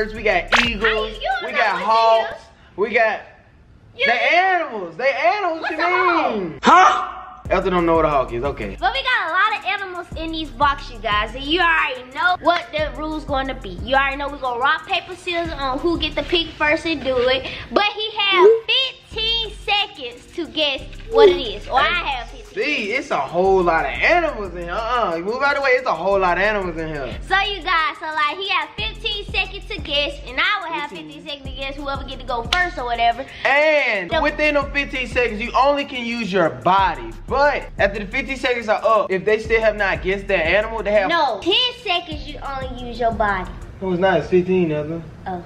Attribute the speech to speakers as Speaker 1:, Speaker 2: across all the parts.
Speaker 1: birds, we got eagles,
Speaker 2: Hey,
Speaker 1: we got hawks, we got
Speaker 2: You
Speaker 1: they animals. They animals.
Speaker 2: What's
Speaker 1: you
Speaker 2: a hawk?
Speaker 1: mean? Huh? Elton don't know what a hawk is. Okay.
Speaker 2: But we got a lot of animals in these boxes, you guys. And you already know what the rules going to be. You already know we're going to rock, paper, scissors on who get the pick first and do it. But he have 15 seconds to guess what it is. Or I have 15.
Speaker 1: See, it's a whole lot of animals in here. Uh-uh. Move out of the way. It's a whole lot of animals in here.
Speaker 2: So you guys, so like he have 15 seconds to guess, and I will have 15 seconds to guess whoever get to go first or whatever.
Speaker 1: And within them 15 seconds, you only can use your body. But after the 15 seconds are up, if they still have not guessed their animal, they have.
Speaker 2: No, 10 seconds you only use your body.
Speaker 1: Oh, it was not. It's 15, Elton.
Speaker 2: Oh.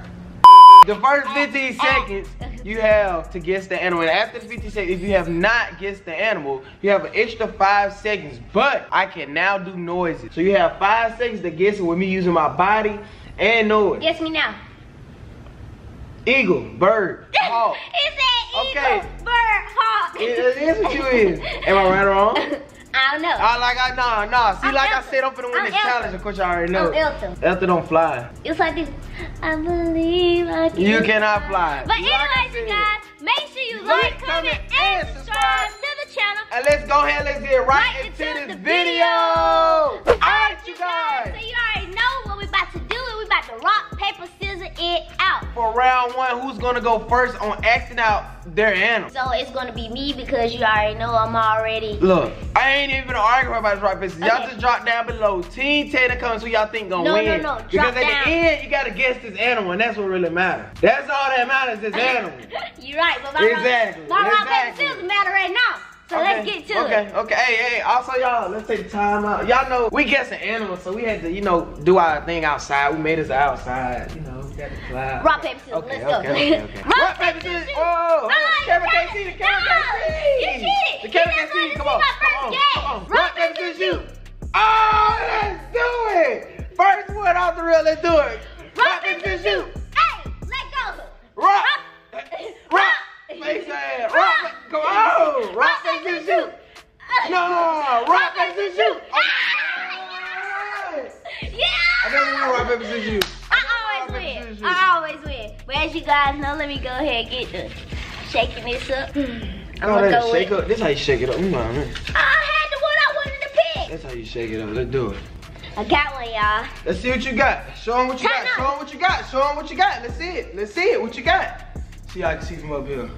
Speaker 1: The first 15 seconds you have to guess the animal. And after the 15 seconds, if you have not guessed the animal, you have an extra five seconds. But I can now do noises. So you have five seconds to guess it with me using my body and noise.
Speaker 2: Guess me now.
Speaker 1: Eagle, bird, hawk.
Speaker 2: he said eagle,
Speaker 1: Okay.
Speaker 2: bird, hawk.
Speaker 1: It, it is what you is. Am I right or wrong?
Speaker 2: I don't know.
Speaker 1: I like I nah nah. See
Speaker 2: I'm
Speaker 1: like
Speaker 2: Elton.
Speaker 1: I said, I'm finna win
Speaker 2: I'm
Speaker 1: this
Speaker 2: Elton.
Speaker 1: challenge. Of course, y'all already know.
Speaker 2: I'm Elton.
Speaker 1: Elton don't fly.
Speaker 2: It's like this. I believe I can.
Speaker 1: You cannot fly.
Speaker 2: But anyways, you guys, make sure you
Speaker 1: Like,
Speaker 2: like, comment, and subscribe to the channel.
Speaker 1: And let's go ahead, let's get right,
Speaker 2: Right
Speaker 1: into,
Speaker 2: into
Speaker 1: this video.
Speaker 2: video.
Speaker 1: Alright, you guys.
Speaker 2: So you already know what we're about to do. We rock, paper, scissors it out.
Speaker 1: For round one, who's gonna go first on acting out their animal?
Speaker 2: So it's gonna be me because you already know I'm already.
Speaker 1: Look, I ain't even gonna about this rock paper. scissors. Y'all just drop down below. Team Taylor comes who y'all think gonna
Speaker 2: No, no,
Speaker 1: win.
Speaker 2: no,
Speaker 1: Because
Speaker 2: drop
Speaker 1: at
Speaker 2: down.
Speaker 1: the end, you gotta guess this animal, and that's what really matters. That's all that matters, this animal.
Speaker 2: You're right, but my
Speaker 1: Exactly,
Speaker 2: rock, my rock, paper, scissors matter right now. So let's get to
Speaker 1: okay,
Speaker 2: it.
Speaker 1: Okay, okay. Hey, hey, also y'all, let's take the time out. Y'all know we guessing animals, so we had to, you know, do our thing outside. We made us outside, you know, we got the cloud.
Speaker 2: Rock, paper, scissors.
Speaker 1: Okay,
Speaker 2: Let's go.
Speaker 1: okay, okay, okay.
Speaker 2: Rock,
Speaker 1: Rock,
Speaker 2: paper,
Speaker 1: scissors.
Speaker 2: scissors.
Speaker 1: Oh, oh
Speaker 2: No,
Speaker 1: the camera can't
Speaker 2: can't.
Speaker 1: see, the camera
Speaker 2: No,
Speaker 1: can't see.
Speaker 2: you cheated.
Speaker 1: The camera can't see.
Speaker 2: Ahead and get the shaking this up. I'm
Speaker 1: No,
Speaker 2: gonna go
Speaker 1: shake
Speaker 2: with.
Speaker 1: up. This how you shake it up. Mm, man.
Speaker 2: I had the one I wanted to pick.
Speaker 1: That's how you shake it up. Let's do it.
Speaker 2: I got one, y'all.
Speaker 1: Let's see what you got. Show them what you
Speaker 2: Time
Speaker 1: got.
Speaker 2: out.
Speaker 1: Show them what you got. Show them what you got. Let's see it. Let's see it. What you got? See how I can see from up here.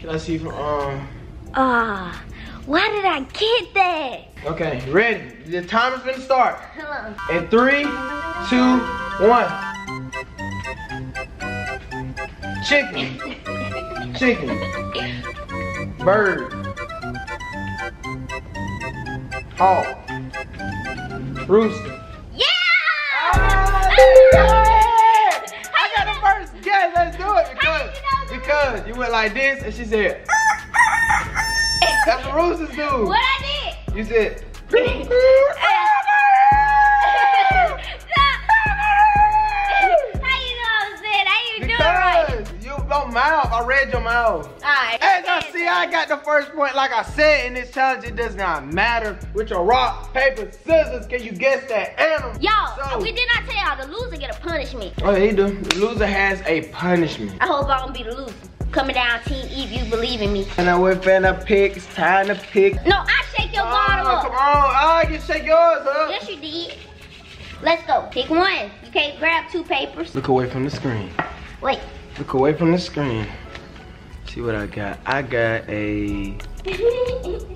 Speaker 1: Can I see from um?
Speaker 2: Ah, why did I get that?
Speaker 1: Okay, ready. The timer's gonna start.
Speaker 2: Hold on.
Speaker 1: In three, two, one. Chicken. Chicken. Bird. Hawk. Rooster.
Speaker 2: Yeah!
Speaker 1: I got the first guess. Let's do it because
Speaker 2: you
Speaker 1: because you went like this and she said. That's what roosters do.
Speaker 2: What I did?
Speaker 1: You said.
Speaker 2: I
Speaker 1: read your mouth.
Speaker 2: Alright.
Speaker 1: As I uh, see, I got the first point. Like I said in this challenge, it does not matter with your rock, paper, scissors. Can you guess that animal?
Speaker 2: Y'all,
Speaker 1: So- uh,
Speaker 2: we did not tell y'all the loser get a punishment.
Speaker 1: Oh, yeah, he do. The loser has a punishment.
Speaker 2: I hope I don't be the loser. Coming down, Team Eve, you believe in me.
Speaker 1: And I went finna pick. It's time to pick.
Speaker 2: No, I shake your bottom
Speaker 1: Oh,
Speaker 2: up.
Speaker 1: come on. Oh, you shake yours up.
Speaker 2: Yes, you did. Let's go. Pick one. You can't grab two papers.
Speaker 1: Look away from the screen.
Speaker 2: Wait.
Speaker 1: Look away from the screen. See what I got. I got a. I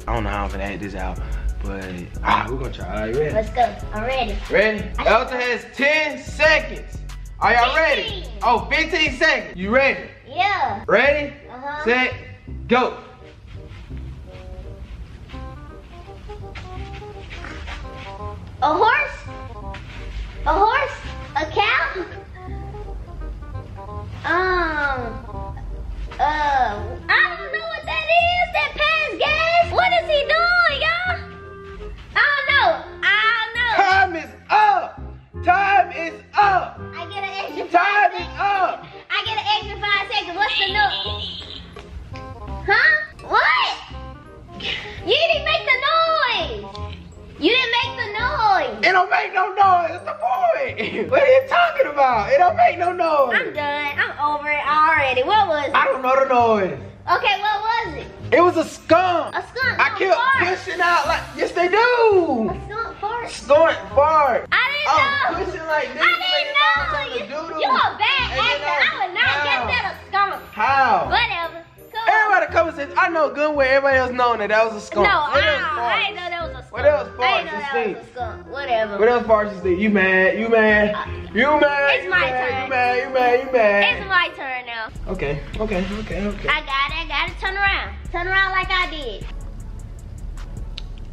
Speaker 1: don't know how I'm gonna add this out, but ah, we're gonna try. Are you ready?
Speaker 2: Let's go. I'm ready.
Speaker 1: Ready? Elton has 10 seconds. Are y'all ready? Oh, 15 seconds. You ready?
Speaker 2: Yeah.
Speaker 1: Ready?
Speaker 2: Uh-huh.
Speaker 1: Set, go.
Speaker 2: A horse? A horse? A cow? Um. Uh, I don't know what that is. That pass gas. What is he doing, y'all? I don't know. I don't know.
Speaker 1: Time is up. Time is up.
Speaker 2: I get an extra
Speaker 1: Time five is
Speaker 2: seconds.
Speaker 1: up.
Speaker 2: I get an extra five seconds. What's the note? Huh? What? You didn't make the noise. You didn't make the noise.
Speaker 1: It don't make no noise. It's the point. what are you talking about? It don't make no noise.
Speaker 2: I'm done. I'm over it already. What was it?
Speaker 1: I don't know the noise.
Speaker 2: Okay, what was it?
Speaker 1: It was a skunk.
Speaker 2: A skunk.
Speaker 1: I kept
Speaker 2: fart.
Speaker 1: pushing out like yes they do.
Speaker 2: A skunk fart.
Speaker 1: Skunk fart.
Speaker 2: I didn't
Speaker 1: I
Speaker 2: know. was know.
Speaker 1: Pushing like this.
Speaker 2: I didn't know. You, you're a bad actor. I, I would not
Speaker 1: How?
Speaker 2: get that a skunk.
Speaker 1: How?
Speaker 2: Whatever. Come.
Speaker 1: Everybody comes and says, I know good way everybody else knowing that that was a skunk.
Speaker 2: No,
Speaker 1: What else
Speaker 2: I, I
Speaker 1: farts?
Speaker 2: didn't know that was a skunk.
Speaker 1: What else
Speaker 2: I
Speaker 1: farts
Speaker 2: didn't know
Speaker 1: and
Speaker 2: that was a skunk. Whatever.
Speaker 1: What else farts you think? You mad? You mad? Uh, you mad?
Speaker 2: It's
Speaker 1: you
Speaker 2: my
Speaker 1: mad,
Speaker 2: turn.
Speaker 1: You mad? You mad? You mad?
Speaker 2: It's my turn now.
Speaker 1: Okay, okay, okay, okay.
Speaker 2: I got it. I got it. Turn around. Turn around like I did.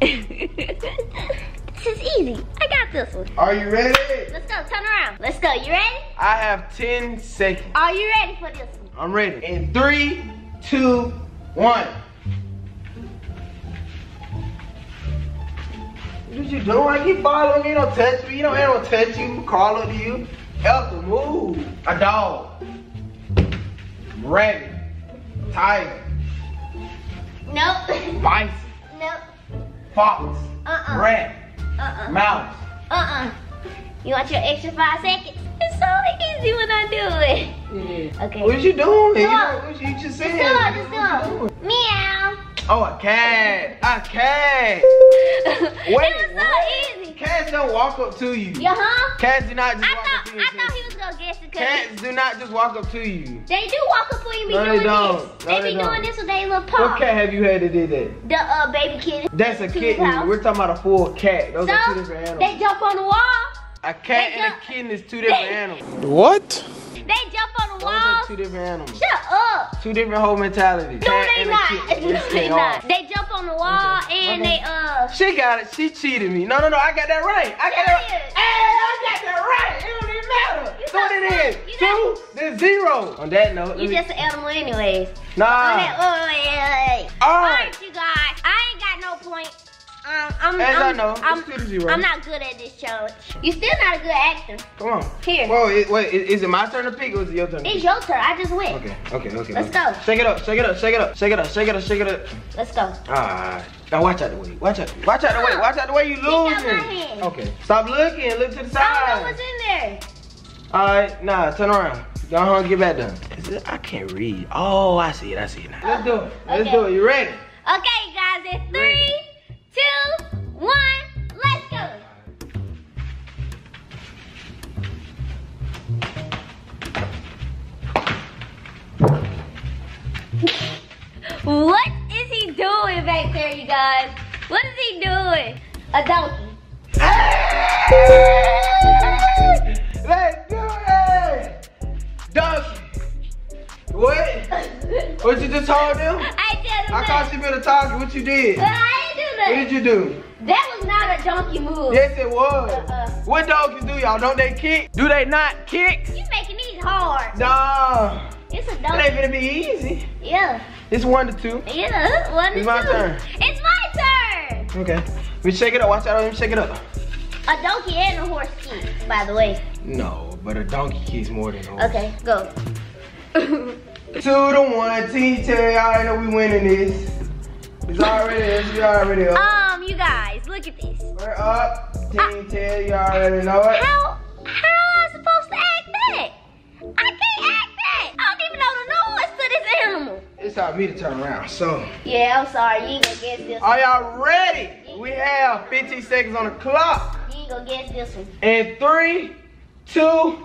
Speaker 2: this is easy. I got this one.
Speaker 1: Are you ready?
Speaker 2: Let's go. Turn around. Let's go. You ready?
Speaker 1: I have 10 seconds.
Speaker 2: Are you ready for this one?
Speaker 1: I'm ready. In three, two, one. What you doing? I keep following me. You don't touch me. You don't animal touch you. call up to you. Elsa, move. A dog. Rabbit. Tiger.
Speaker 2: Nope.
Speaker 1: Bison.
Speaker 2: nope.
Speaker 1: Fox.
Speaker 2: Uh-uh.
Speaker 1: Rat.
Speaker 2: Uh-uh.
Speaker 1: Mouse.
Speaker 2: Uh-uh. You want your extra five seconds? So easy when I do it.
Speaker 1: Yeah.
Speaker 2: Okay.
Speaker 1: What you doing? You, what you just said.
Speaker 2: Let's go.
Speaker 1: What
Speaker 2: Let's
Speaker 1: you
Speaker 2: go.
Speaker 1: doing?
Speaker 2: Meow.
Speaker 1: Oh, a cat. A cat.
Speaker 2: it was so easy.
Speaker 1: Cats don't walk up to you.
Speaker 2: Yeah, huh?
Speaker 1: Cats do not just
Speaker 2: I
Speaker 1: walk
Speaker 2: thought
Speaker 1: up to you.
Speaker 2: I thought he was gonna guess it
Speaker 1: Cats do not just walk up to you.
Speaker 2: they do walk up when you be
Speaker 1: No, they don't.
Speaker 2: this.
Speaker 1: No,
Speaker 2: they
Speaker 1: they
Speaker 2: be
Speaker 1: don't.
Speaker 2: doing this with their little paw.
Speaker 1: What cat have you had that did that?
Speaker 2: The uh baby kitten.
Speaker 1: That's a kitten. We're talking about a full cat. Those are two
Speaker 2: So
Speaker 1: different
Speaker 2: they jump on the wall.
Speaker 1: A cat
Speaker 2: they
Speaker 1: and a kitten is two different
Speaker 2: they-
Speaker 1: animals.
Speaker 3: What?
Speaker 2: They jump on the
Speaker 1: Those
Speaker 2: wall.
Speaker 1: are two different animals.
Speaker 2: Shut up.
Speaker 1: Two different whole mentalities.
Speaker 2: No,
Speaker 1: Cat
Speaker 2: they
Speaker 1: and
Speaker 2: not.
Speaker 1: kitten.
Speaker 2: No,
Speaker 1: Yes,
Speaker 2: they
Speaker 1: are.
Speaker 2: not. They jump on the wall
Speaker 1: Okay.
Speaker 2: and
Speaker 1: Okay.
Speaker 2: they uh.
Speaker 1: She got it. She cheated me. No, no, no. I got that right. I got that right. Hey, I got that right. It don't even matter.
Speaker 2: You
Speaker 1: So what it
Speaker 2: that.
Speaker 1: is? Two, then zero. On that note,
Speaker 2: You
Speaker 1: me-
Speaker 2: just an animal anyways.
Speaker 1: nah.
Speaker 2: Okay, wait, wait, wait, wait.
Speaker 1: All
Speaker 2: All
Speaker 1: right.
Speaker 2: right, you guys. I ain't got no point. Um, I'm,
Speaker 1: As
Speaker 2: I'm,
Speaker 1: I know,
Speaker 2: I'm,
Speaker 1: it's two to.
Speaker 2: I'm not good at this challenge. You're still not a good actor.
Speaker 1: Come on.
Speaker 2: Here.
Speaker 1: Whoa, it, wait, is, is it my turn to pick or is it your turn?
Speaker 2: It's your turn. I just went.
Speaker 1: Okay, okay, okay.
Speaker 2: Let's
Speaker 1: okay.
Speaker 2: go.
Speaker 1: Shake it up, shake it up, shake it up, shake it up, shake it up, shake it up.
Speaker 2: Let's go.
Speaker 1: Alright. Now watch out the way. Watch out. Watch out the way. Watch out the way you
Speaker 2: Pick out my
Speaker 1: losing.
Speaker 2: hand.
Speaker 1: Okay. Stop looking. Look to the
Speaker 2: I don't know what's in there.
Speaker 1: Alright, nah, turn around. Go on, get back done. Is it, I can't read. Oh, I see it. I see it now. Let's do it. Let's
Speaker 2: Okay.
Speaker 1: do it. You ready?
Speaker 2: Okay, guys. It's three, two, one. Let's go. What is he doing back there, you guys? What is he doing? A donkey.
Speaker 1: Let's do it! Donkey! What? What you just told them?
Speaker 2: I him
Speaker 1: I thought you been talking. What you did? What did you do?
Speaker 2: That was not a donkey move.
Speaker 1: Yes, it was.
Speaker 2: Uh-uh.
Speaker 1: What donkeys do y'all? Don't they kick? Do they not kick?
Speaker 2: You making these hard.
Speaker 1: Nah.
Speaker 2: It's a donkey.
Speaker 1: It ain't gonna be easy.
Speaker 2: Yeah.
Speaker 1: It's one to two.
Speaker 2: Yeah. One
Speaker 1: It's
Speaker 2: and
Speaker 1: my turn.
Speaker 2: It's my turn.
Speaker 1: Okay. We shake it up. Watch out on him. Shake it up.
Speaker 2: A donkey and a horse kick, by the way.
Speaker 1: No, but a donkey kicks more than a horse.
Speaker 2: Okay, go.
Speaker 1: Two to one. Terry, I know we winning this. It's already this. You already up.
Speaker 2: um, you guys, look at this.
Speaker 1: We're up. Team Terry, you already know it.
Speaker 2: How how am I supposed to act that? I can't act that. I don't even know the noise to this animal.
Speaker 1: It's time for me to turn around. So,
Speaker 2: Yeah, I'm sorry. You ain't gonna guess this.
Speaker 1: are y'all ready? We have 15 seconds on the clock.
Speaker 2: You ain't gonna guess this one.
Speaker 1: In three, two,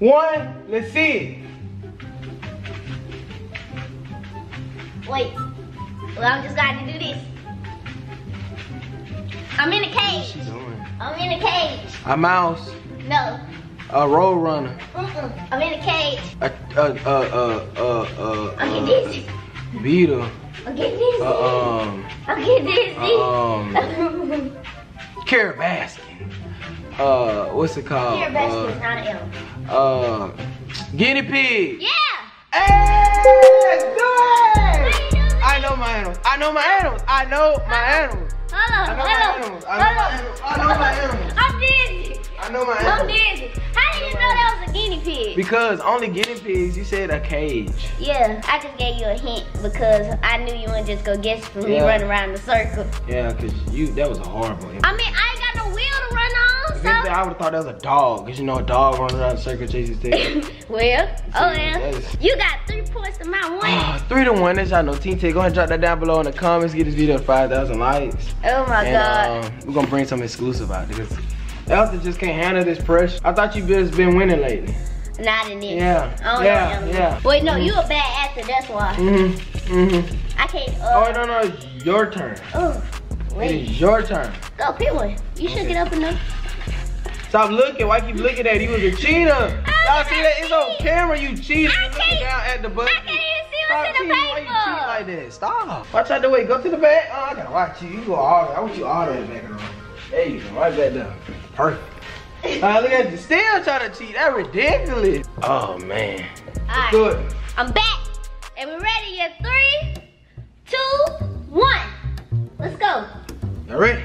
Speaker 1: one, let's see it.
Speaker 2: Wait. Well, I'm just got to do this. I'm in a cage. I'm in a cage.
Speaker 1: A mouse,
Speaker 2: No.
Speaker 1: a road runner,
Speaker 2: Mm-mm. I'm in a cage.
Speaker 1: a a a a a, a,
Speaker 2: I'm getting dizzy.
Speaker 1: beetle,
Speaker 2: I'm getting dizzy.
Speaker 1: a um,
Speaker 2: I'm getting dizzy.
Speaker 1: um, Carole Baskin. Uh, what's it called?
Speaker 2: Here, Baskin, not an animal.
Speaker 1: Uh, uh, guinea pig.
Speaker 2: Yeah.
Speaker 1: Hey, do it! I know my animals. I know my animals. I know my animals.
Speaker 2: Hold on,
Speaker 1: I know my
Speaker 2: hold on.
Speaker 1: animals. I know my animals. I know my animals.
Speaker 2: I'm dizzy.
Speaker 1: I know my animals.
Speaker 2: I'm dizzy. How did you know that was a guinea pig?
Speaker 1: Because only guinea pigs, you said a cage.
Speaker 2: Yeah, I just gave you a hint because I knew you wouldn't just go guess from me
Speaker 1: Yeah.
Speaker 2: running around the circle.
Speaker 1: Yeah, cause you that was a horrible.
Speaker 2: I mean, I ain't got no wheel to run on,
Speaker 1: If
Speaker 2: so.
Speaker 1: I would have thought that was a dog. Cause you know a dog running around the circle chasing tail.
Speaker 2: well, oh yeah. You got three points to my one.
Speaker 1: Ah, Three to one. That's y'all know. Team Tay, go ahead and drop that down below in the comments. Get this video to 5,000 likes.
Speaker 2: oh my
Speaker 1: and
Speaker 2: god.
Speaker 1: um, we're gonna bring some exclusive out because Elsa just can't handle this pressure. I thought you just been winning lately.
Speaker 2: Not in this.
Speaker 1: Yeah,
Speaker 2: Oh, don't
Speaker 1: yeah, yeah.
Speaker 2: Wait, no, you a bad actor. That's why.
Speaker 1: Mm-hmm. Mm-hmm.
Speaker 2: I can't.
Speaker 1: Oh,
Speaker 2: Uh,
Speaker 1: no, no, it's your turn.
Speaker 2: oh, wait.
Speaker 1: It's your turn.
Speaker 2: Go, pick one. You should
Speaker 1: Okay.
Speaker 2: get up enough.
Speaker 1: Stop looking. Why keep looking at it? You was a cheater. Y'all see that? It's on camera. You cheated.
Speaker 2: I
Speaker 1: You looking
Speaker 2: can't-
Speaker 1: down at the button.
Speaker 2: I can't even see
Speaker 1: Stop
Speaker 2: what's in
Speaker 1: cheating.
Speaker 2: the
Speaker 1: Why you cheat like that? Stop. Watch out the way. Go to the back. Oh, I gotta watch you. You go all the way. I want you all the way back around. There you go. Right back down. Perfect. Uh, look at you. Still trying to cheat. That's ridiculous. Oh, man.
Speaker 2: Alright,
Speaker 1: Do it.
Speaker 2: I'm back. And we're ready in three, two, one. Let's go.
Speaker 1: Y'all ready?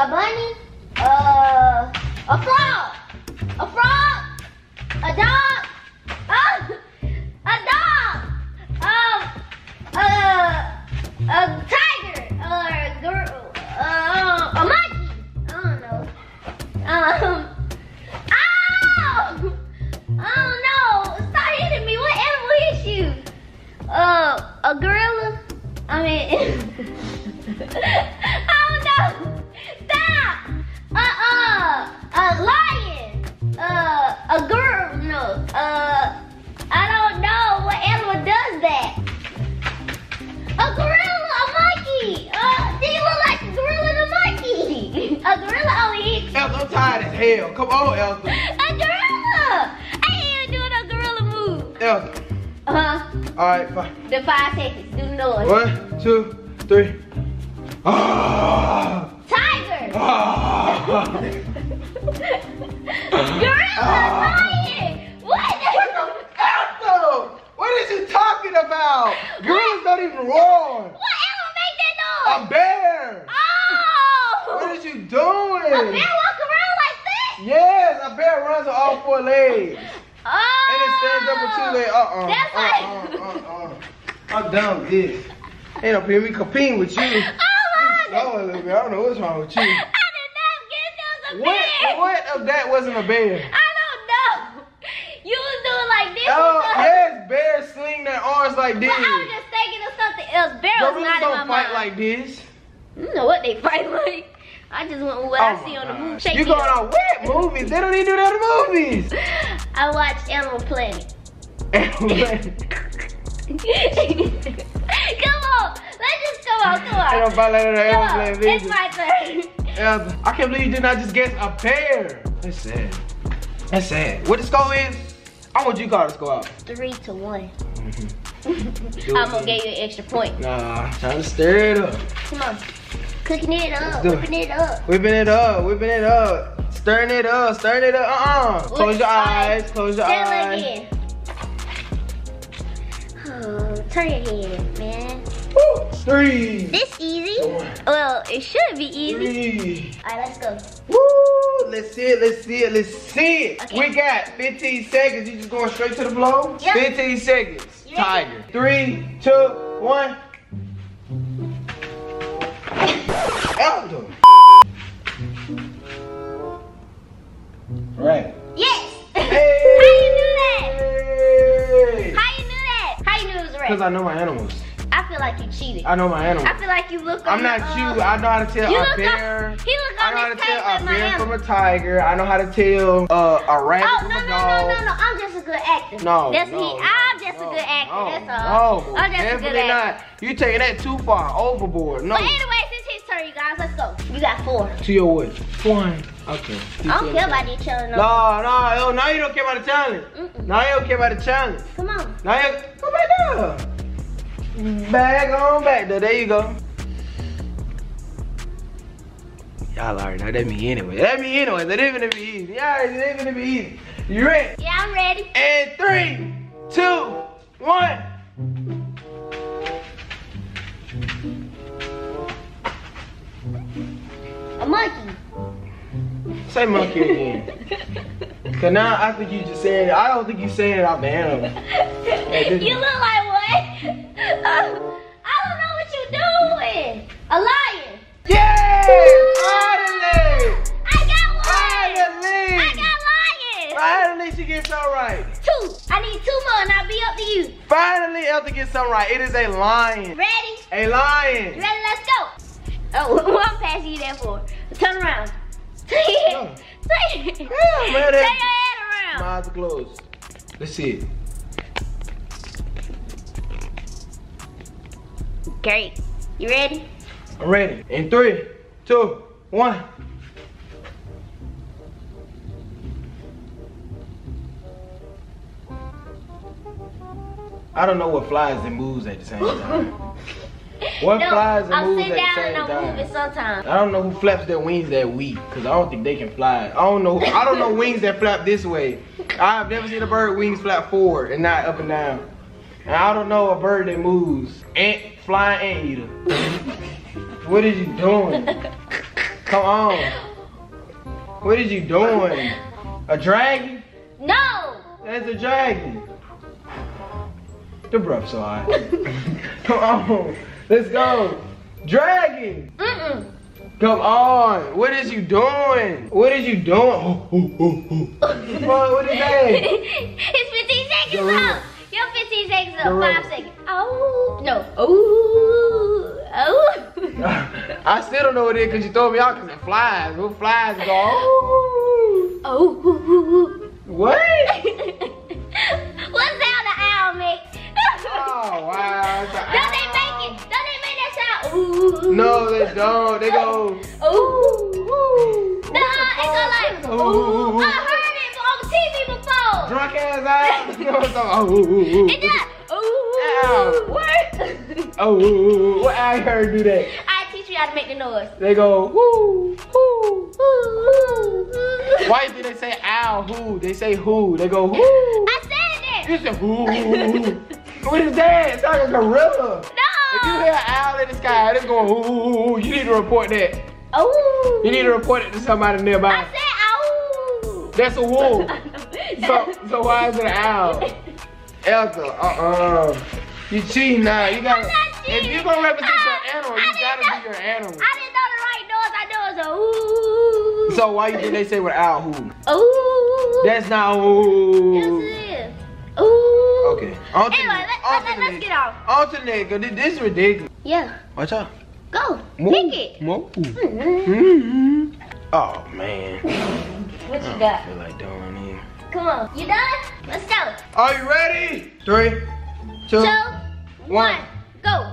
Speaker 2: A bunny. Uh, a frog. A frog. A dog. Uh, a dog. Um, uh, a tiger. Or a girl. Uh, a monkey. I don't know. Um. Ow! Oh no! Stop hitting me! What animal hit you? Uh, a gorilla? I mean,
Speaker 1: hell. Come on, Elsa.
Speaker 2: a gorilla! I ain't even doing a gorilla move.
Speaker 1: Elsa.
Speaker 2: Uh huh.
Speaker 1: All right, fine.
Speaker 2: The five seconds. Do the noise.
Speaker 1: One, two, three. Ah!
Speaker 2: Tiger!
Speaker 1: Ah! four legs.
Speaker 2: Oh!
Speaker 1: And it stands up with two legs. Uh-uh.
Speaker 2: That's
Speaker 1: uh-uh,
Speaker 2: like.
Speaker 1: uh-uh. uh-uh. I'm done with this. Ain't up here me competing with you. You
Speaker 2: Oh my!
Speaker 1: slow a little bit. I don't know what's wrong with you.
Speaker 2: I did not that was a
Speaker 1: What,
Speaker 2: bear.
Speaker 1: what of that wasn't a bear?
Speaker 2: I don't know. You was doing like this.
Speaker 1: Oh, yes, bears sling their arms like this.
Speaker 2: But I was just thinking of something else. Bear was not in
Speaker 1: don't fight like this.
Speaker 2: Don't know what they fight like. I just went with what
Speaker 1: Oh
Speaker 2: I see on the movie. Shake
Speaker 1: You going on what movies? They don't even do that in movies.
Speaker 2: I watched Animal Planet. come on, let's just come on, come on.
Speaker 1: Ain't nobody like that
Speaker 2: Come
Speaker 1: ever
Speaker 2: on,
Speaker 1: play
Speaker 2: it's my turn.
Speaker 1: I can't believe you did not just guess a pair. That's sad. That's sad. What the score is? I want you guys to go out.
Speaker 2: Three to one.
Speaker 1: Do mm-hmm.
Speaker 2: I'm gonna give you an extra point.
Speaker 1: Nah, trying to stir it up.
Speaker 2: Come on, cooking it up, whipping it up.
Speaker 1: Whipping it up, whipping it up. Stirring it up, stirring it up. Uh-uh. Close your
Speaker 2: side?
Speaker 1: eyes, close your
Speaker 2: it
Speaker 1: eyes.
Speaker 2: again. Oh, turn your head, man.
Speaker 1: Woo. Three.
Speaker 2: This easy. Well, it should be easy.
Speaker 1: Three.
Speaker 2: All right, let's go.
Speaker 1: Woo! Let's see it, let's see it, let's see it.
Speaker 2: Okay.
Speaker 1: We got 15 seconds. You just going straight to the blow?
Speaker 2: Yep.
Speaker 1: 15 seconds. Tiger. Three, two, one. Elder. Right.
Speaker 2: Yes.
Speaker 1: Hey.
Speaker 2: How you do that?
Speaker 1: Hey.
Speaker 2: How you knew that? How you knew it was
Speaker 1: Because? I know my animals.
Speaker 2: I feel like you cheated.
Speaker 1: I know my
Speaker 2: animal.
Speaker 1: I
Speaker 2: feel like you look.
Speaker 1: I'm
Speaker 2: on
Speaker 1: not
Speaker 2: the,
Speaker 1: you.
Speaker 2: uh,
Speaker 1: I know how to tell
Speaker 2: You
Speaker 1: a
Speaker 2: look
Speaker 1: bear.
Speaker 2: up. He look
Speaker 1: I
Speaker 2: on
Speaker 1: know how to
Speaker 2: this
Speaker 1: tell
Speaker 2: table
Speaker 1: a
Speaker 2: at my
Speaker 1: bear
Speaker 2: animal.
Speaker 1: from a tiger. I know how to tell uh, a rabbit
Speaker 2: Oh
Speaker 1: from
Speaker 2: no
Speaker 1: a
Speaker 2: no
Speaker 1: dog.
Speaker 2: no no no! I'm just a good actor.
Speaker 1: No,
Speaker 2: that's
Speaker 1: no,
Speaker 2: me.
Speaker 1: no,
Speaker 2: I'm just
Speaker 1: no,
Speaker 2: a good actor.
Speaker 1: no,
Speaker 2: that's all.
Speaker 1: No,
Speaker 2: I'm just a
Speaker 1: definitely
Speaker 2: good actor.
Speaker 1: not. You taking that too far, overboard. No.
Speaker 2: But anyway, since his turn, you guys, let's go. You got four.
Speaker 1: To your what? One. Okay.
Speaker 2: I don't care about each other. No.
Speaker 1: No, no, yo, now you don't care about the challenge.
Speaker 2: Mm-mm.
Speaker 1: Now you don't care about the challenge.
Speaker 2: Come on.
Speaker 1: Now you go back there. Back on back there. There you go. Y'all already know that me anyway. That me anyway. That ain't gonna be easy. Y'all already know that gonna be easy. You ready?
Speaker 2: Yeah, I'm ready.
Speaker 1: And three, two, one.
Speaker 2: A monkey.
Speaker 1: Say monkey again. Cause now I think you just saying it. I don't think you saying it off the animal.
Speaker 2: you look like what? I don't know what you're doing. A lion. Yeah! Finally! I got one. Finally! I got lions.
Speaker 1: Finally she gets all right.
Speaker 2: Two. I need two more and I'll be up to you.
Speaker 1: Finally Elton gets some right. It is a lion.
Speaker 2: Ready?
Speaker 1: A lion.
Speaker 2: Ready, let's go. Oh, what I'm passing you there for? Turn around. Turn your head around.
Speaker 1: My eyes are closed. Let's see it.
Speaker 2: Great. You ready?
Speaker 1: I'm ready. In three, two, one. I don't know what flies and moves at the same time. What
Speaker 2: no,
Speaker 1: flies and
Speaker 2: I'll
Speaker 1: moves
Speaker 2: sit
Speaker 1: at the
Speaker 2: down
Speaker 1: same
Speaker 2: and I'll
Speaker 1: time?
Speaker 2: move sometimes.
Speaker 1: I don't know who flaps their wings that weak, cause I don't think they can fly. I don't know. I don't know wings that flap this way. I've never seen a bird wings flap forward and not up and down. And I don't know a bird that moves. Ant, flying ant eater. what is you doing? Come on. What is you doing? A dragon?
Speaker 2: No.
Speaker 1: That's a dragon. The breath's so hot. Come on. Let's go. Dragon.
Speaker 2: Mm-mm.
Speaker 1: Come on. What is you doing? What is you doing? Oh, oh, oh. What, is that?
Speaker 2: it's 15 seconds
Speaker 1: Gorilla.
Speaker 2: Up. 15 seconds up. Five seconds. Oh. No. Oh. Oh.
Speaker 1: I still don't know what it is because you throw me out because it flies. What flies go? Oh.
Speaker 2: Oh.
Speaker 1: What?
Speaker 2: what sound the owl make?
Speaker 1: Oh, wow.
Speaker 2: Don't they make it? Don't they make that sound? Ooh.
Speaker 1: No, they don't. They go.
Speaker 2: Ooh. Nah, it go like,
Speaker 1: Ooh.
Speaker 2: ooh. I heard it on TV.
Speaker 1: Drunk ass owl. You know what I'm talking about? Ooh, ooh, ooh.
Speaker 2: It does. Ooh.
Speaker 1: Ow.
Speaker 2: What?
Speaker 1: Oh, ooh, ooh, ooh. owl heard do that?
Speaker 2: I teach you how to make the noise.
Speaker 1: They go, whoo, whoo.
Speaker 2: Ooh.
Speaker 1: Why do they say owl, who? They say who. They go, whoo.
Speaker 2: I said it.
Speaker 1: You said whoo. what is that? It's like a gorilla. If you
Speaker 2: No.
Speaker 1: hear an owl in the sky, it's going whoo, whoo, whoo, you need to report that.
Speaker 2: Oh.
Speaker 1: You need to report it to somebody nearby.
Speaker 2: I said ow.
Speaker 1: That's a wolf. So, so why is it an owl? Elsa, uh-uh. You cheating now. You gotta, if you're gonna represent
Speaker 2: I-
Speaker 1: your animal, you gotta
Speaker 2: know-
Speaker 1: be your animal.
Speaker 2: I didn't know the right noise. I know it's a ooh.
Speaker 1: So why you think they say with owl who?
Speaker 2: Ooh.
Speaker 1: That's not
Speaker 2: Yes,
Speaker 1: who.
Speaker 2: it is. Ooh.
Speaker 1: Okay. On to
Speaker 2: Anyway, let-
Speaker 1: On
Speaker 2: let-
Speaker 1: the
Speaker 2: let's get off.
Speaker 1: On to the next. 'cause This, is ridiculous.
Speaker 2: Yeah.
Speaker 1: Watch out.
Speaker 2: Go.
Speaker 1: Move.
Speaker 2: Pick it.
Speaker 1: Move.
Speaker 2: Mhm.
Speaker 1: hmm Oh man.
Speaker 2: What
Speaker 1: I
Speaker 2: you got?
Speaker 1: feel like doing it.
Speaker 2: Come on. You done? Let's go.
Speaker 1: Are you ready? Three, two,
Speaker 2: Two,
Speaker 1: one.
Speaker 2: one, go.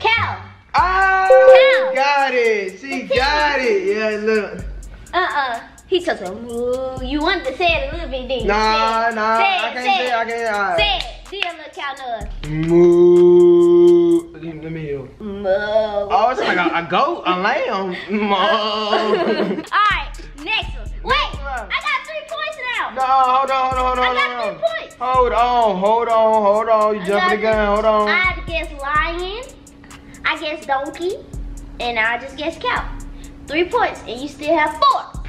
Speaker 2: Cow.
Speaker 1: Ah,
Speaker 2: Cow.
Speaker 1: got it. She got it. Yeah, look.
Speaker 2: Uh-uh. He some. Ooh, you wanted to say it a little bit, didn't you?
Speaker 1: Nah,
Speaker 2: Say it.
Speaker 1: nah.
Speaker 2: Say
Speaker 1: I can't
Speaker 2: say
Speaker 1: say.
Speaker 2: it.
Speaker 1: I can't. All
Speaker 2: Say it. Do your little cow noise.
Speaker 1: Moo. Let me- let me Oh, it's like a, a goat, a lamb. Moo.
Speaker 2: Alright, next one. Wait,
Speaker 1: one.
Speaker 2: I got three points now.
Speaker 1: No, hold on, hold on, hold on,
Speaker 2: I got three points.
Speaker 1: Hold on, hold on, hold on. You
Speaker 2: I
Speaker 1: jumping the gun, hold on.
Speaker 2: I guess lion, I guess donkey, and I just guess cow. Three points, and you still have four.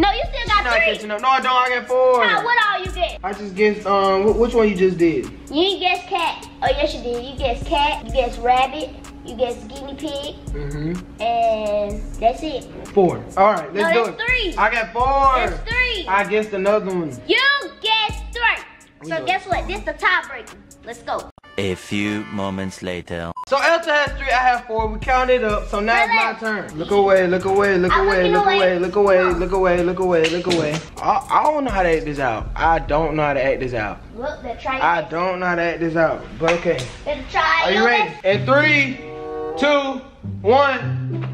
Speaker 2: No, you still got
Speaker 1: Not
Speaker 2: three.
Speaker 1: No, I don't. I got four.
Speaker 2: Now, what all you get?
Speaker 1: I just guessed. Um, which one you just did?
Speaker 2: You ain't guess cat. Oh, yes, you did. You guess cat, you guess rabbit, you guess guinea pig,
Speaker 1: Mm-hmm.
Speaker 2: and that's it.
Speaker 1: Four. All right, let's
Speaker 2: no,
Speaker 1: do it.
Speaker 2: three.
Speaker 1: I got four.
Speaker 2: That's three.
Speaker 1: I guessed another one.
Speaker 2: You guessed three.
Speaker 1: We
Speaker 2: So
Speaker 1: it.
Speaker 2: guess what? This is the tiebreaker. Let's go.
Speaker 3: A few moments later.
Speaker 1: So Elsa has three. I have four. We counted up. So now it's my turn. Look away. Look away. Look
Speaker 2: I'm
Speaker 1: away. Look
Speaker 2: away.
Speaker 1: away. Look away.
Speaker 2: Come.
Speaker 1: Look away. Look away. Look away. I, I don't know how to act this out. I don't know how to act this out.
Speaker 2: Look, they're trying.
Speaker 1: I don't know how to act this out. But okay.
Speaker 2: Better try.
Speaker 1: Are you ready?
Speaker 2: best.
Speaker 1: In three, two, one.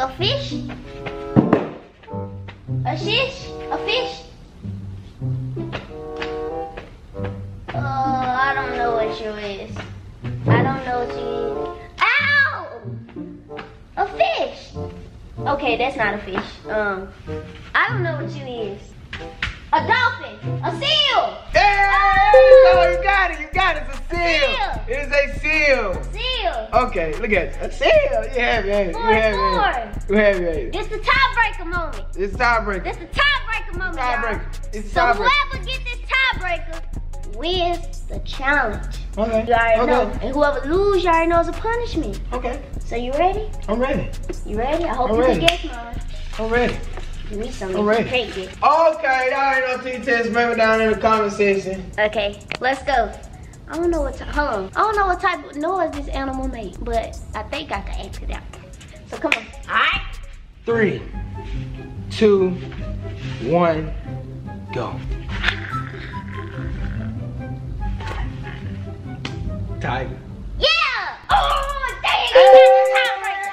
Speaker 2: A fish? A shish? A fish? Don't know what you is. I don't know what you is. Ow! A fish. Okay, that's not a fish. Um, I don't know what you is. A dolphin. A seal.
Speaker 1: Hey! Oh, you got it. You got it. It's a seal. It is a seal.
Speaker 2: Seal.
Speaker 1: Okay, look at it. A seal. You have it. You
Speaker 2: Four,
Speaker 1: have it.
Speaker 2: four.
Speaker 1: You have it.
Speaker 2: This the tiebreaker moment.
Speaker 1: It's tiebreaker.
Speaker 2: This the tiebreaker moment.
Speaker 1: Tiebreaker. It's
Speaker 2: So
Speaker 1: tiebreaker.
Speaker 2: whoever get this tiebreaker wins the challenge.
Speaker 1: Okay.
Speaker 2: You already
Speaker 1: okay.
Speaker 2: know. And whoever lose, you already know is a punishment.
Speaker 1: Okay.
Speaker 2: So you ready?
Speaker 1: I'm ready.
Speaker 2: You ready? I hope
Speaker 1: I'm
Speaker 2: you
Speaker 1: ready.
Speaker 2: can guess mine.
Speaker 1: I'm ready.
Speaker 2: Give me some.
Speaker 1: I'm ready.
Speaker 2: Can't.
Speaker 1: Okay, y'all already know T-Test. Remember down in the comment section.
Speaker 2: Okay, let's go. I don't know what type. Hold on. I don't know what type of noise this animal made, but I think I can act it out. So come on. All right.
Speaker 1: Three, two, one, go. Tiger.
Speaker 2: Yeah! Oh, dang! He got the tiebreaker.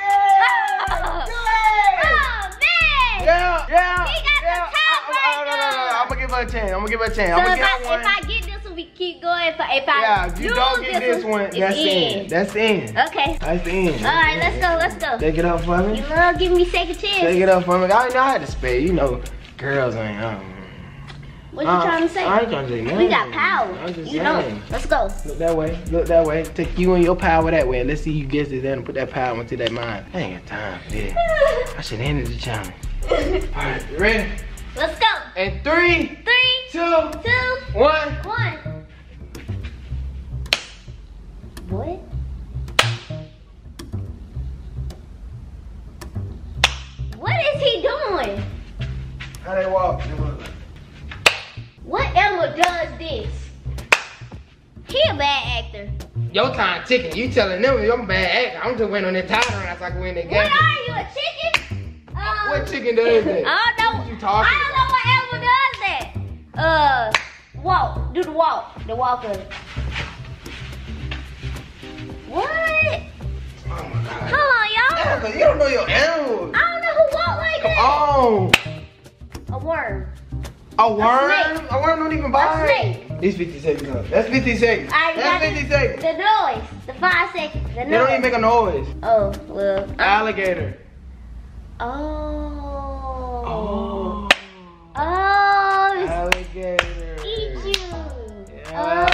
Speaker 2: Oh, oh, man!
Speaker 1: Yeah, yeah.
Speaker 2: He got the
Speaker 1: yeah.
Speaker 2: tiebreaker.
Speaker 1: No, no, no, no. I'm gonna give her a chance. I'm gonna give her a chance.
Speaker 2: So
Speaker 1: I'm gonna
Speaker 2: if
Speaker 1: give
Speaker 2: I,
Speaker 1: her one.
Speaker 2: if I get this one, we keep going. I, if I
Speaker 1: yeah, if you don't get this one, that's the
Speaker 2: in.
Speaker 1: That's the end.
Speaker 2: Okay.
Speaker 1: That's the end.
Speaker 2: All right, let's go. Let's go.
Speaker 1: Take it up for me.
Speaker 2: You love giving me second
Speaker 1: Take
Speaker 2: chance.
Speaker 1: it up for me. I know how to spell. You know, girls ain't. Um,
Speaker 2: What you
Speaker 1: uh,
Speaker 2: trying to say?
Speaker 1: I ain't trying to say nothing.
Speaker 2: We got power.
Speaker 1: I'm just
Speaker 2: You know.
Speaker 1: saying.
Speaker 2: it. Let's go.
Speaker 1: Look that way. Look that way. Take you and your power that way. Let's see you guess this and put that power into that mind. I ain't got time for this. I should end the challenge. Alright, you ready?
Speaker 2: Let's go.
Speaker 1: And three,
Speaker 2: Three,
Speaker 1: two,
Speaker 2: two,
Speaker 1: one.
Speaker 2: one. What? What is he doing?
Speaker 1: How they walk?
Speaker 2: What animal does this? He a bad actor.
Speaker 1: Your time ticking. You telling them I'm a bad actor. I'm just waiting on that title and so I can win the game.
Speaker 2: What are you, a chicken? Um,
Speaker 1: What chicken does that?
Speaker 2: I don't know.
Speaker 1: What you talking
Speaker 2: I don't know what animal does that. Uh, walk. Do the walk. The walk walker. What?
Speaker 1: Oh my god.
Speaker 2: Hold on, y'all.
Speaker 1: You don't know your animals.
Speaker 2: I don't know who walk like
Speaker 1: Come
Speaker 2: that.
Speaker 1: on.
Speaker 2: A worm.
Speaker 1: A worm? A worm don't even bite.
Speaker 2: snake.
Speaker 1: It's 50 seconds up. That's 50 seconds.
Speaker 2: All right, we got
Speaker 1: That's
Speaker 2: the-
Speaker 1: 50 seconds.
Speaker 2: The noise. The five seconds. The
Speaker 1: They don't even make a noise.
Speaker 2: Oh, well.
Speaker 1: Uh, Alligator.
Speaker 2: Oh.
Speaker 1: Oh.
Speaker 2: Oh.
Speaker 1: Alligator.
Speaker 2: Eat you.
Speaker 1: Yeah.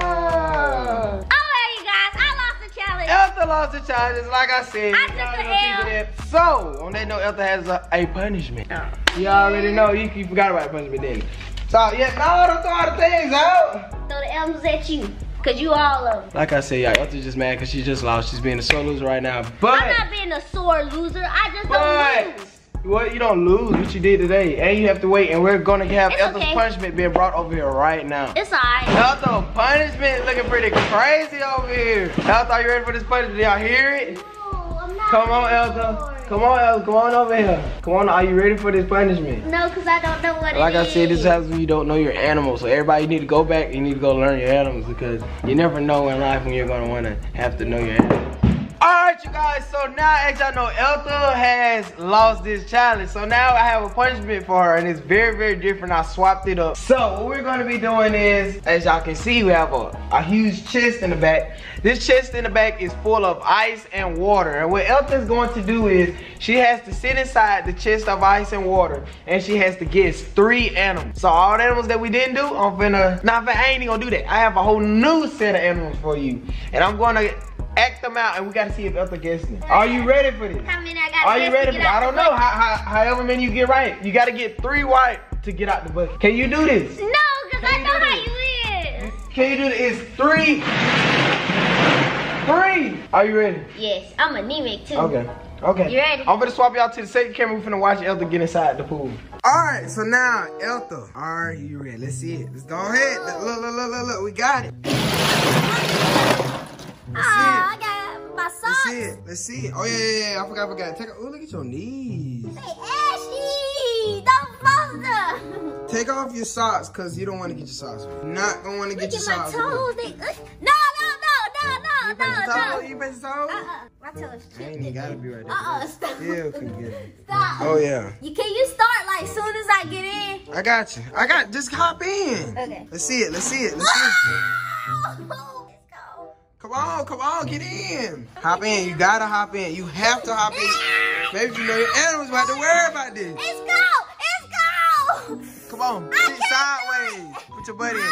Speaker 2: Oh. Oh, well, you guys, I lost the challenge.
Speaker 1: Elta lost the challenge, like I said.
Speaker 2: I took the L.
Speaker 1: So, on that note, Elta has a, a punishment.
Speaker 2: Oh.
Speaker 1: You already know. You, you forgot about punishment, didn't you? So, yeah, no, don't throw all the things out.
Speaker 2: Throw the elms at you. Cause you all of them.
Speaker 1: Like I said, y'all, Elta's just mad because she just lost. She's being a sore loser right now. But,
Speaker 2: I'm not being a sore loser. I just don't lose.
Speaker 1: what you don't lose what you did today, and you have to wait. And we're gonna have
Speaker 2: It's
Speaker 1: Elta's
Speaker 2: okay.
Speaker 1: punishment being brought over here right now.
Speaker 2: It's alright.
Speaker 1: Elta punishment looking pretty crazy over here. Are you ready for this punishment? Y'all hear it?
Speaker 2: No, I'm not
Speaker 1: Come on,
Speaker 2: ready
Speaker 1: Elta.
Speaker 2: for it.
Speaker 1: Come on, Elta. Come on over here. Come on. Are you ready for this punishment?
Speaker 2: No, cause I don't know what it is.
Speaker 1: Like I said, this
Speaker 2: is.
Speaker 1: happens when you don't know your animals. So everybody, you need to go back. You need to go learn your animals because you never know in life when you're gonna want to have to know your animals. All right, you guys. So now, as y'all know, Elta has lost this challenge. So now I have a punishment for her, and it's very, very different. I swapped it up. So what we're gonna be doing is, as y'all can see, we have a, a huge chest in the back. This chest in the back is full of ice and water. And what Elta is going to do is, she has to sit inside the chest of ice and water, and she has to guess three animals. So all the animals that we didn't do, I'm finna. Nah, but I ain't even gonna do that. I have a whole new set of animals for you, and I'm gonna act them out, and we gotta see if Elta gets them. Are you ready for this?
Speaker 2: How many I got
Speaker 1: Are you ready for this? I don't know. How, how, however many you get right, you gotta get three right to get out the bucket. Can you do this?
Speaker 2: No, cause I
Speaker 1: Can
Speaker 2: know how you is.
Speaker 1: Can you do this? It's three. Three. Are you ready?
Speaker 2: Yes, I'm anemic too.
Speaker 1: Okay. Okay.
Speaker 2: You ready?
Speaker 1: I'm gonna swap y'all to the second camera. We're finna watch Elta get inside the pool. Alright, so now Elta. Alright, you ready? Let's see it. Let's go ahead. Look, look, look, look, look. We got it. Let's see
Speaker 2: Oh, I
Speaker 1: it.
Speaker 2: got my
Speaker 1: Let's see it. Let's see it. Oh yeah, yeah, yeah. I forgot, I forgot. Take a, oh, look at your knees.
Speaker 2: Hey, Ashley, don't bother.
Speaker 1: Take off your socks, cause you don't want to get your socks. wet. You're not gonna want to get your socks.
Speaker 2: Look at my
Speaker 1: socks.
Speaker 2: toes. They, no, no, no, no, no,
Speaker 1: You
Speaker 2: no, no.
Speaker 1: You your toes?
Speaker 2: Uh-uh. My toes
Speaker 1: I ain't even gotta be right uh-uh, there.
Speaker 2: Uh-uh, stop.
Speaker 1: Still can get it.
Speaker 2: Stop.
Speaker 1: Oh yeah.
Speaker 2: You can you start like soon as I get in?
Speaker 1: I got you. I got. Just hop in.
Speaker 2: Okay.
Speaker 1: Let's see it. Let's see it. Let's see it.
Speaker 2: Oh, Oh.
Speaker 1: Come on, come on, get in. Hop in. You gotta hop in. You have to hop in. Maybe you know your animals about to worry about this.
Speaker 2: Let's go. Let's go.
Speaker 1: Come on,
Speaker 2: I
Speaker 1: sit sideways. Put your butt in.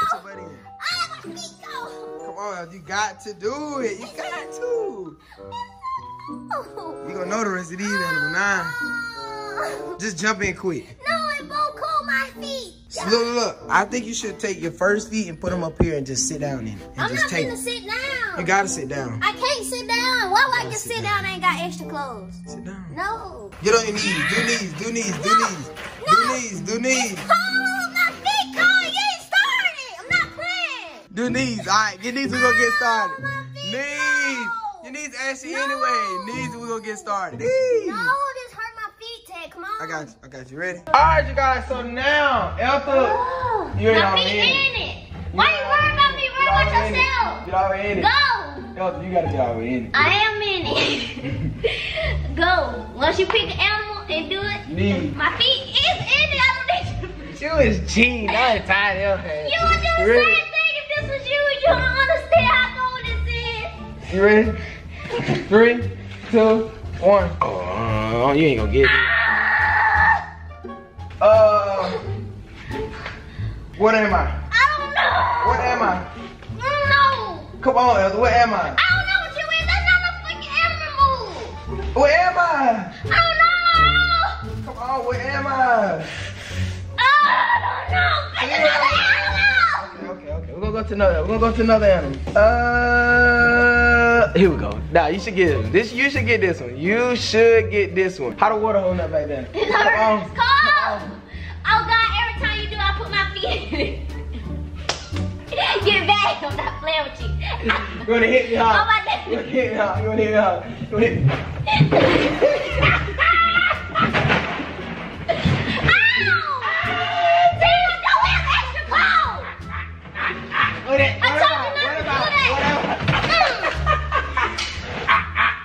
Speaker 1: Put your butt in.
Speaker 2: Oh, go.
Speaker 1: Come on, you got to do it. You got to.
Speaker 2: Oh.
Speaker 1: You gonna know the rest of these animals now. Just jump in quick.
Speaker 2: No, it won't cool my feet.
Speaker 1: Look, look, look. I think you should take your first feet and put them up here and just sit down in it.
Speaker 2: I'm not
Speaker 1: take
Speaker 2: gonna sit down.
Speaker 1: You gotta sit down.
Speaker 2: I can't sit down. Why would I just
Speaker 1: sit
Speaker 2: sit down? I ain't got extra clothes.
Speaker 1: Sit down.
Speaker 2: No.
Speaker 1: Get on your knees. Do knees. Do knees. Do
Speaker 2: No.
Speaker 1: knees.
Speaker 2: No.
Speaker 1: Do knees. Do knees.
Speaker 2: It's cold. My feet cold. You ain't started. I'm not playing.
Speaker 1: Do knees. All right. Get knees. We gonna get started.
Speaker 2: No, my feet
Speaker 1: Knees.
Speaker 2: cold.
Speaker 1: Your knees ashy
Speaker 2: No.
Speaker 1: anyway. Knees. We gonna get started. Knees.
Speaker 2: No, this hurt my feet, Ted. Come on.
Speaker 1: I got you. I got you. Ready? All right, you guys. So now, Elta,
Speaker 2: Oh,
Speaker 1: You ain't
Speaker 2: my
Speaker 1: already
Speaker 2: feet
Speaker 1: in
Speaker 2: in it. Why you worry about me? Worry about yourself.
Speaker 1: Get already in it.
Speaker 2: Go.
Speaker 1: Elta, you gotta get already in it.
Speaker 2: I am in it. Go. Once you pick an animal and do it,
Speaker 1: Knees.
Speaker 2: my feet is in it. I don't need to.
Speaker 1: You is cheating. I ain't tired of her.
Speaker 2: You would do the
Speaker 1: Ready?
Speaker 2: same thing if this was you. You don't understand how cold this is.
Speaker 1: You ready? Three, two, one. Oh, you ain't gonna get it. What am I?
Speaker 2: I don't know.
Speaker 1: What am I?
Speaker 2: No.
Speaker 1: Come on, Elsa. What am I?
Speaker 2: I don't know what you is. That's not a fucking animal.
Speaker 1: What am I?
Speaker 2: I don't know.
Speaker 1: Come on, what am I?
Speaker 2: I don't know. Pick another animal.
Speaker 1: Okay, okay, okay. We're gonna go to another. We're gonna go to another animal. Uh, here we go. Nah, you should get this. You should get this one. You should get this one. How the water holding up back there?
Speaker 2: It's
Speaker 1: Come on.
Speaker 2: hurt. It's Get back. I'm not playing with you.
Speaker 1: You wanna hit me hard?
Speaker 2: Oh, my neck.
Speaker 1: You hit me hard? You wanna hit me hard? You wanna hit me? What am
Speaker 2: I
Speaker 1: what
Speaker 2: told
Speaker 1: am
Speaker 2: you
Speaker 1: I?
Speaker 2: not
Speaker 1: What
Speaker 2: to
Speaker 1: am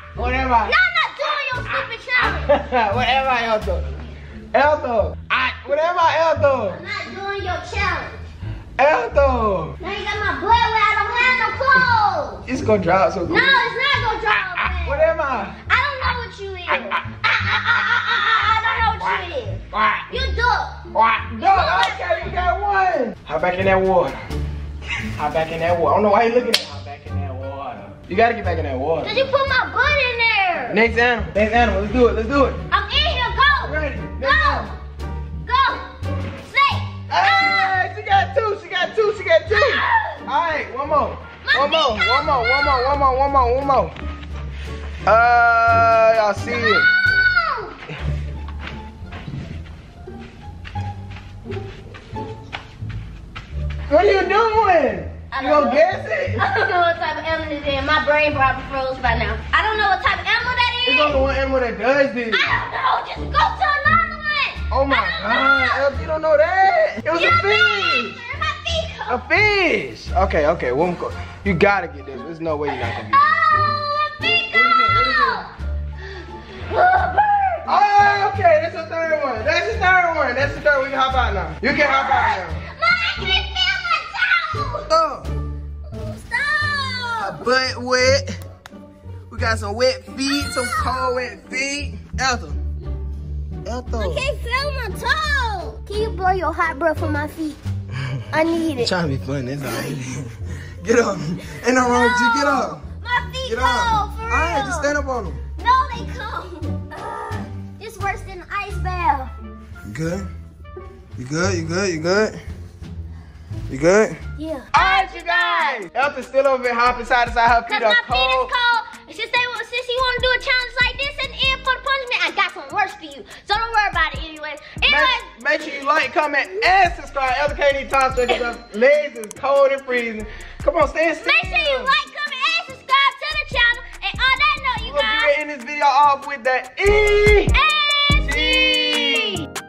Speaker 2: do
Speaker 1: What am I?
Speaker 2: No, I'm not doing your stupid challenge.
Speaker 1: What am I, Elto? Elto. I. What am I, Elto?
Speaker 2: I'm not doing your challenge. Now you got my blood where I don't have no clothes.
Speaker 1: It's gonna drop so good.
Speaker 2: No, it's not gonna drop.
Speaker 1: What am I?
Speaker 2: I don't know what you is. I, I, I, I, I, I don't know what you is.
Speaker 1: What?
Speaker 2: You duck.
Speaker 1: What? No, okay, you got one. Hop back in that water. Hop back in that water. I don't know why you're looking at. Hop back in that water. You gotta get back in that water.
Speaker 2: Did you put my butt in there.
Speaker 1: Next animal. Next animal. Let's do it. Let's do it.
Speaker 2: I'm in here. Go.
Speaker 1: Ready.
Speaker 2: Go.
Speaker 1: Animal.
Speaker 2: Go.
Speaker 1: One more. One more. One more. One more. One more. One more. Uh, y'all see it. What are you doing?
Speaker 2: I
Speaker 1: You gonna
Speaker 2: know.
Speaker 1: guess it?
Speaker 2: I don't know what type of animal it is. My brain probably froze by now. I don't know what type of animal that is.
Speaker 1: It's only one animal that does this.
Speaker 2: I don't know. Just go to another one.
Speaker 1: Oh my god,
Speaker 2: know.
Speaker 1: Elf, you don't know that? It was
Speaker 2: You
Speaker 1: a fish.
Speaker 2: My feet
Speaker 1: A fish. Okay, okay, one go. You gotta get this. There's no way you're not gonna get this.
Speaker 2: Oh, my feet
Speaker 1: What is it? What is
Speaker 2: cold. Oh, bird.
Speaker 1: Okay, that's the third one. That's the third one. That's the third one. You can hop out now. You can hop out now.
Speaker 2: My, I can feel my toe.
Speaker 1: Oh,
Speaker 2: Stop.
Speaker 1: butt wet. We got some wet feet, some cold wet feet. Elton.
Speaker 2: I can't feel my toe. Can you blow your hot breath on my feet? I need it.
Speaker 1: Trying to be funny, that's all right. Get up. Ain't no wrong with you. Get up.
Speaker 2: My feet
Speaker 1: Get
Speaker 2: cold,
Speaker 1: up.
Speaker 2: for
Speaker 1: All
Speaker 2: real.
Speaker 1: right, just stand up on them.
Speaker 2: No, they come. Ugh, It's worse than an ice bath.
Speaker 1: You good? You good? You good? You good? You good?
Speaker 2: Yeah.
Speaker 1: Alright, you guys. Elton's still over here hopping side to side. Her
Speaker 2: Cause
Speaker 1: feet
Speaker 2: my
Speaker 1: are
Speaker 2: feet is
Speaker 1: cold.
Speaker 2: Since they want, since you want to do a challenge like this and end for the punishment, I got some worse for you. So don't worry about it anyway. Anyway.
Speaker 1: Make, make sure you like, comment, and subscribe. LKD Time Stretches Up. Legs is cold and freezing. Come on, stand still.
Speaker 2: Make sure you like, comment, and subscribe to the channel. And on that note, you guys.
Speaker 1: We're ending this video off with the E. And E.